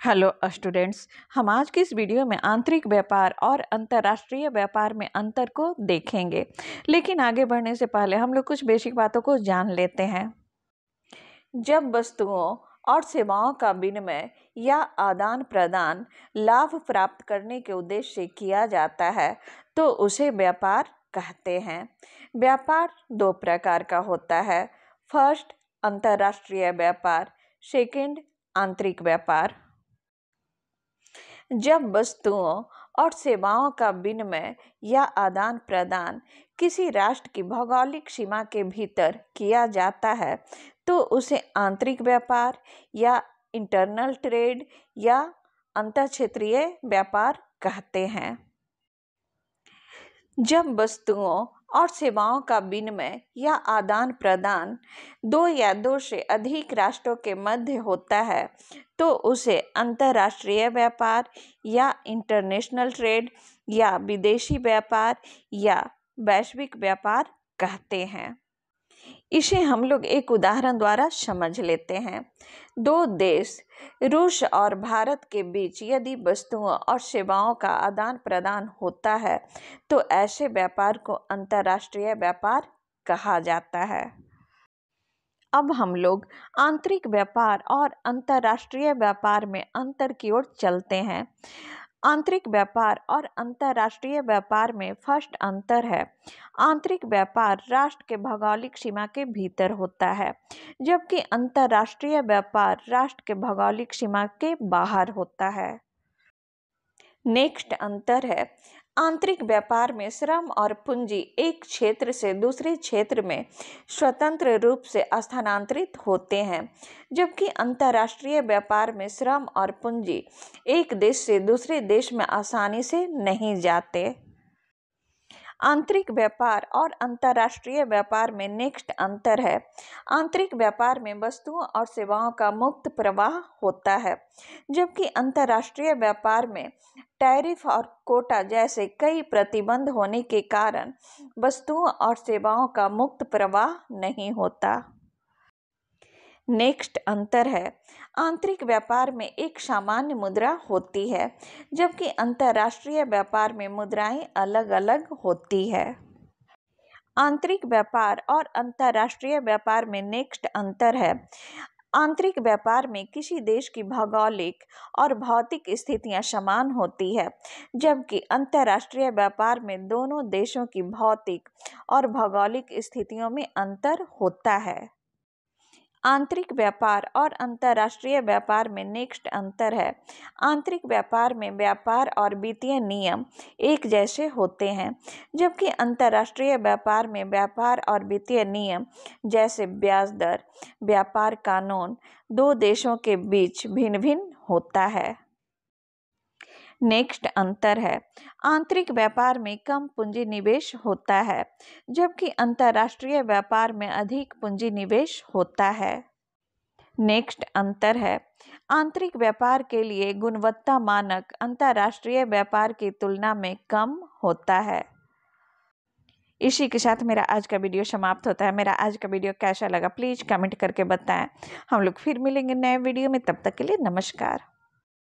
Hello students, हम आज की इस वीडियो में आंतरिक व्यापार और अंतर्राष्ट्रीय व्यापार में अंतर को देखेंगे। लेकिन आगे बढ़ने से पहले हम लोग कुछ बेसिक बातों को जान लेते हैं। जब वस्तुओं और सेवाओं का विनिमय या आदान प्रदान लाभ प्राप्त करने के उद्देश्य से किया जाता है तो उसे व्यापार कहते हैं। व्यापार दो प्रकार का होता है। फ़र्स्ट, अंतर्राष्ट्रीय व्यापार, सेकंड, आंतरिक व्यापार। जब वस्तुओं और सेवाओं का विनिमय या आदान प्रदान किसी राष्ट्र की भौगोलिक सीमा के भीतर किया जाता है तो उसे आंतरिक व्यापार या इंटरनल ट्रेड या अंतर क्षेत्रीय व्यापार कहते हैं। जब वस्तुओं और सेवाओं का विनिमय या आदान प्रदान दो या दो से अधिक राष्ट्रों के मध्य होता है तो उसे अंतर्राष्ट्रीय व्यापार या इंटरनेशनल ट्रेड या विदेशी व्यापार या वैश्विक व्यापार कहते हैं। इसे हम लोग एक उदाहरण द्वारा समझ लेते हैं। दो देश, रूस और भारत के बीच यदि वस्तुओं और सेवाओं का आदान प्रदान होता है तो ऐसे व्यापार को अंतर्राष्ट्रीय व्यापार कहा जाता है। अब हम लोग आंतरिक व्यापार और अंतर्राष्ट्रीय व्यापार में अंतर की ओर चलते हैं। आंतरिक व्यापार और अंतर्राष्ट्रीय व्यापार में फ़र्स्ट अंतर है। आंतरिक व्यापार राष्ट्र के भौगोलिक सीमा के भीतर होता है, जबकि अंतर्राष्ट्रीय व्यापार राष्ट्र के भौगोलिक सीमा के बाहर होता है। नेक्स्ट अंतर है आंतरिक व्यापार में श्रम और पूंजी एक क्षेत्र से दूसरे क्षेत्र में स्वतंत्र रूप से स्थानांतरित होते हैं, जबकि अंतर्राष्ट्रीय व्यापार में श्रम और पूंजी एक देश से दूसरे देश में आसानी से नहीं जाते। आंतरिक व्यापार और अंतर्राष्ट्रीय व्यापार में नेक्स्ट अंतर है। आंतरिक व्यापार में वस्तुओं और सेवाओं का मुक्त प्रवाह होता है, जबकि अंतर्राष्ट्रीय व्यापार में टैरिफ और कोटा जैसे कई प्रतिबंध होने के कारण वस्तुओं और सेवाओं का मुक्त प्रवाह नहीं होता। नेक्स्ट अंतर है। आंतरिक व्यापार में एक सामान्य मुद्रा होती है, जबकि अंतर्राष्ट्रीय व्यापार में मुद्राएँ अलग अलग होती है। आंतरिक व्यापार और अंतर्राष्ट्रीय व्यापार में नेक्स्ट अंतर है। आंतरिक व्यापार में किसी देश की भौगोलिक और भौतिक स्थितियाँ समान होती है, जबकि अंतर्राष्ट्रीय व्यापार में दोनों देशों की भौतिक और भौगोलिक स्थितियों में अंतर होता है। आंतरिक व्यापार और अंतर्राष्ट्रीय व्यापार में नेक्स्ट अंतर है। आंतरिक व्यापार में व्यापार और वित्तीय नियम एक जैसे होते हैं, जबकि अंतर्राष्ट्रीय व्यापार में व्यापार और वित्तीय नियम जैसे ब्याज दर, व्यापार कानून, दो देशों के बीच भिन्न भिन्न होता है। नेक्स्ट अंतर है। आंतरिक व्यापार में कम पूंजी निवेश होता है, जबकि अंतर्राष्ट्रीय व्यापार में अधिक पूंजी निवेश होता है। नेक्स्ट अंतर है। आंतरिक व्यापार के लिए गुणवत्ता मानक अंतर्राष्ट्रीय व्यापार की तुलना में कम होता है। इसी के साथ मेरा आज का वीडियो समाप्त होता है। मेरा आज का वीडियो कैसा लगा प्लीज़ कमेंट करके बताएँ। हम लोग फिर मिलेंगे नए वीडियो में। तब तक के लिए नमस्कार।